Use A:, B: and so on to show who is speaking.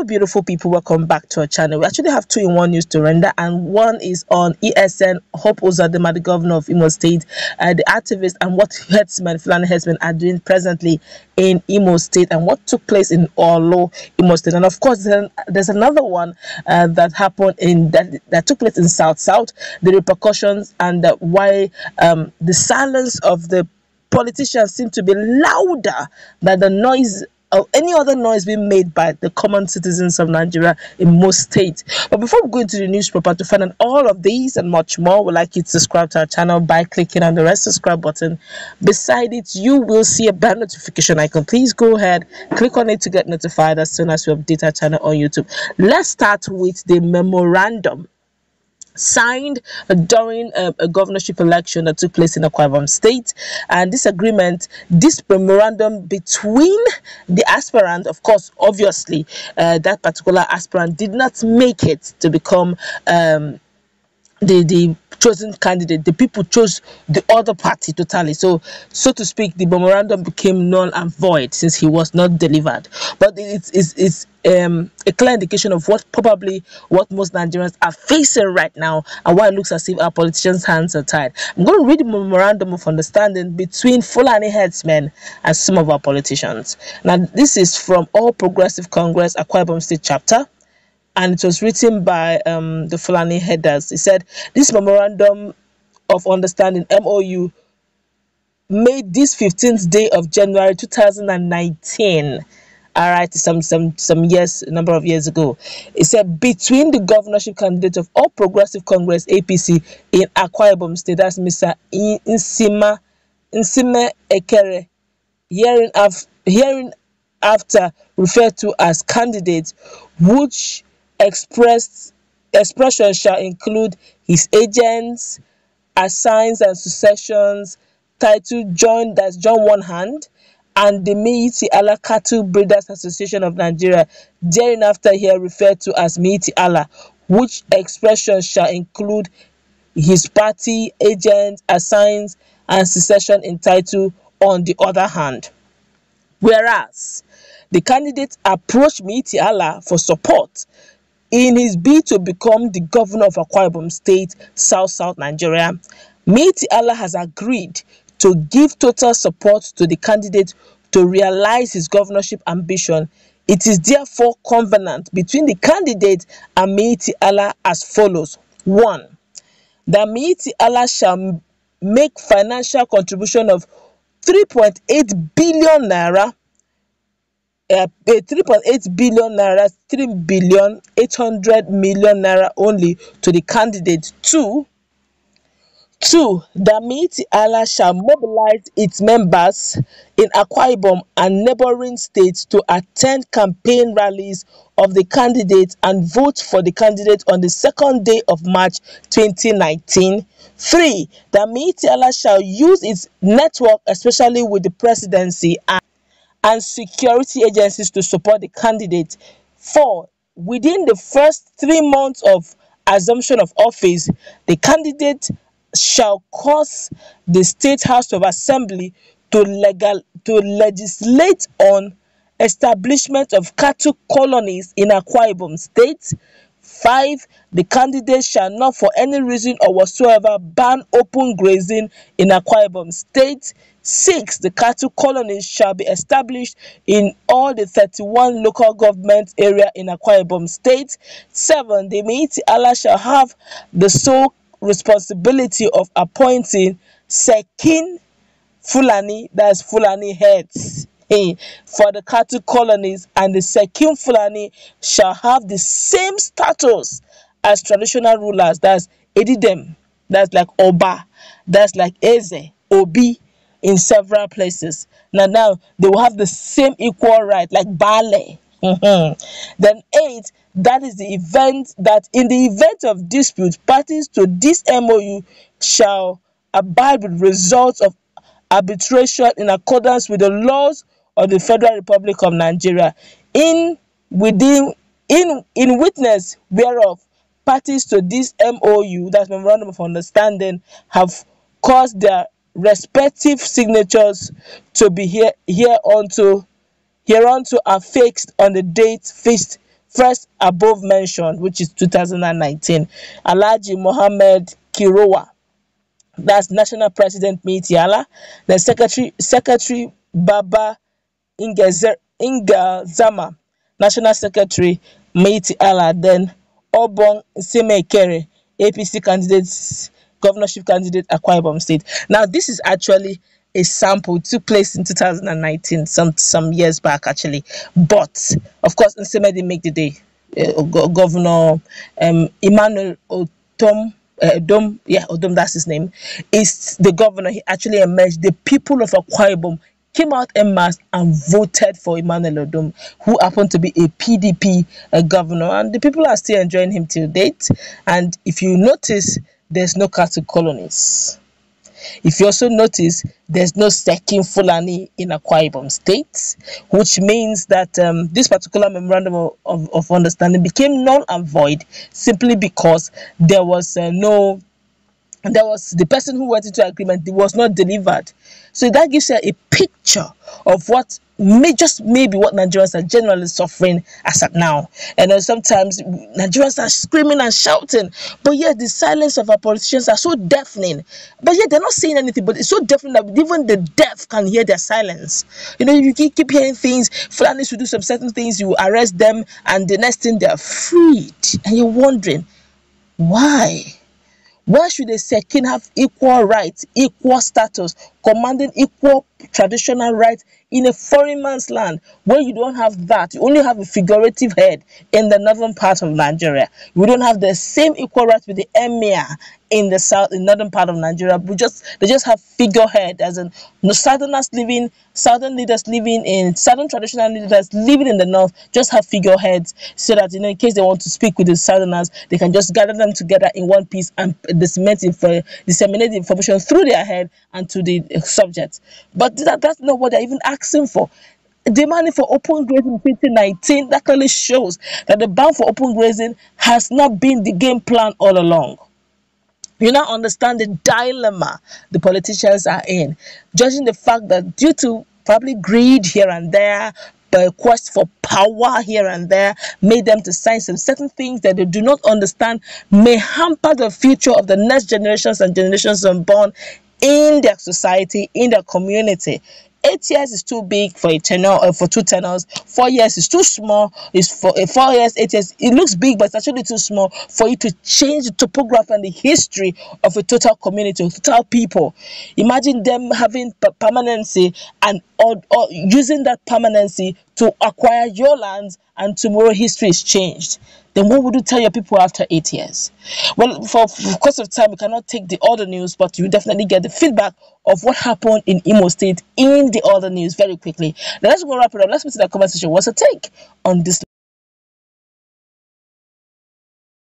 A: Hello, beautiful people. Welcome back to our channel. We actually have two in one news to render, and one is on ESN Hope Uzodinma, the governor of Imo State, uh, the activist, and what herdsmen, Fulani herdsmen, are doing presently in Imo State, and what took place in Orlu, Imo State. And of course, there's another one uh, that happened in that that took place in South South, the repercussions and uh, why um, the silence of the politicians seem to be louder than the noise or any other noise being made by the common citizens of Nigeria in most states. But before we go into the news proper to find out all of these and much more, we'd like you to subscribe to our channel by clicking on the red subscribe button. Beside it, you will see a bell notification icon. Please go ahead, click on it to get notified as soon as we update our channel on YouTube. Let's start with the memorandum signed during a, a, governorship election that took place in Akwa Ibom State. And this agreement, this memorandum between the aspirant, of course, obviously, uh, that particular aspirant did not make it to become um, the the chosen candidate the people chose the other party totally so so to speak the memorandum became null and void since he was not delivered but it's it's, it's um, a clear indication of what probably what most Nigerians are facing right now and why it looks as if our politicians' hands are tied. I'm going to read the memorandum of understanding between Fulani headsmen and some of our politicians. Now, this is from All Progressive Congress, Akwa Ibom State Chapter and it was written by um, the Fulani headers. He said, This memorandum of understanding, MOU, made this 15th day of January 2019 all right some some some years a number of years ago it said between the governorship candidate of all progressive congress apc in akwa ibom state that's mr nsima nsime ekere hearing, af- hearing after referred to as candidate which expressed expression shall include his agents, assigns and successions, title joined that's John One Hand, and the Miyetti Allah Cattle Breeders Association of Nigeria, thereafter here referred to as Miyetti Allah, which expression shall include his party, agents, assigns, and succession in title on the other hand. Whereas the candidate approached Miyetti Allah for support in his bid to become the governor of Akwa Ibom State, South South Nigeria, Miyetti Allah has agreed to give total support to the candidate to realize his governorship ambition. It is therefore covenant between the candidate and Miyetti Allah as follows. 1. That Miyetti Allah shall make financial contribution of 3.8 billion naira uh, 3.8 billion naira 3 billion 800 million naira only to the candidate two two the Miyetti Allah shall mobilize its members in Akwa Ibom and neighboring states to attend campaign rallies of the candidate and vote for the candidate on the second day of March 2019. Three, the Miyetti Allah shall use its network, especially with the presidency and security agencies to support the candidate. Four, within the first three months of assumption of office, the candidate shall cause the State House of Assembly to legal to legislate on establishment of cattle colonies in Akwa Ibom State. Five, the candidate shall not for any reason or whatsoever ban open grazing in Akwa Ibom State. Six, the cattle colonies shall be established in all the 31 local government area in Akwa Ibom State. Seven, the Miyetti Allah shall have the sole responsibility of appointing Sarkin Fulani, that's Fulani heads, for the cattle colonies, and the Sarkin Fulani shall have the same status as traditional rulers, that's Edidem, that's like Oba, that's like Eze, Obi, in several places. Now, now they will have the same equal right, like ballet. Mm-hmm. Then eight, that is the event that in the event of dispute, parties to this MOU shall abide with results of arbitration in accordance with the laws of the Federal Republic of Nigeria. In within in in witness whereof parties to this MOU, that memorandum of understanding, have caused their respective signatures to be here hereunto hereunto are fixed on the date fixed First, above mentioned, which is 2019, Alhaji Mohammed Kiruwa, that's National President Miyetti the Secretary Secretary Baba Ingazama, National Secretary Miyetti Allah, then Obong Semekere, APC candidate, governorship candidate, Akwa Ibom State. Now, this is actually a sample it took place in 2019 some some years back actually but of course Nsima didn't make the day uh, governor um, Emmanuel Otom uh, Dom, yeah, Udom, that's his name, is the governor. He actually emerged. The people of Akwa Ibom came out en masse and voted for Emmanuel Udom, who happened to be a PDP uh, governor, and the people are still enjoying him till date. And if you notice, there's no cattle colonies. If you also notice, there's no second Fulani in Akwa Ibom State, which means that um, this particular memorandum of, of, of, understanding became null and void simply because there was uh, no there was the person who went into agreement it was not delivered so that gives you a picture of what may just maybe what Nigerians are generally suffering as at now. And sometimes Nigerians are screaming and shouting, but yet the silence of our politicians are so deafening. But yet they're not saying anything, but it's so deafening that even the deaf can hear their silence. You know, you keep, hearing things, Fulanis will do some certain things, you arrest them, and the next thing they're freed. And you're wondering, why? Why should a Sekin have equal rights, equal status, commanding equal traditional rights in a foreign man's land where you don't have that? You only have a figurative head in the northern part of Nigeria. You don't have the same equal rights with the emir in the south, in northern part of Nigeria. We just they just have figurehead, as in the southerners living, southern leaders living in southern traditional leaders living in the north, just have figureheads so that you know in case they want to speak with the southerners, they can just gather them together in one piece and disseminate disseminate information through their head and to the subjects. But that, that's not what they're even asking for demanding for open grazing in 2019 that clearly shows that the ban for open grazing has not been the game plan all along you now understand the dilemma the politicians are in, judging the fact that due to probably greed here and there, the quest for power here and there made them to sign some certain things that they do not understand may hamper the future of the next generations and generations unborn in their society, in their community eight years is too big for a tenor uh, for two tenors. Four years is too small. Is for uh, four years eight years it looks big but it's actually too small for you to change the topography and the history of a total community total people. Imagine them having permanency and or, or using that permanency to acquire your lands and tomorrow history is changed then what would you tell your people after eight years? Well, for, course of time, we cannot take the other news, but you definitely get the feedback of what happened in Imo State in the other news very quickly. Now let's go wrap it up. Let's put to the comment section. What's your take on this?